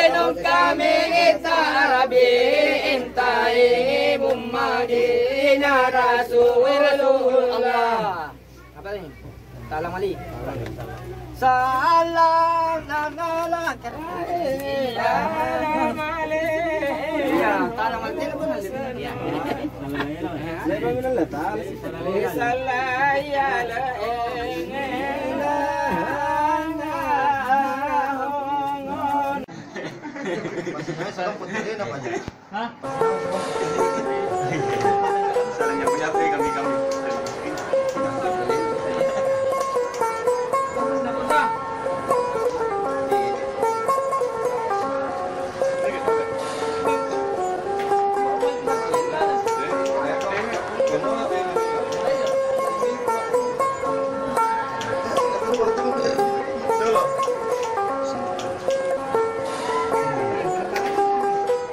Allah Wenong kami kita Arabi intai Muhammadina Rasulullah Apa ni? Talang mali Salam nagalang kerana Ya, talang mali pun Ya. Maksudnya sekarang apa aja? Hah?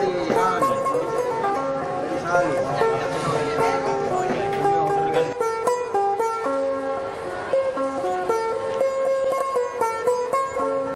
ಮಾಡಿ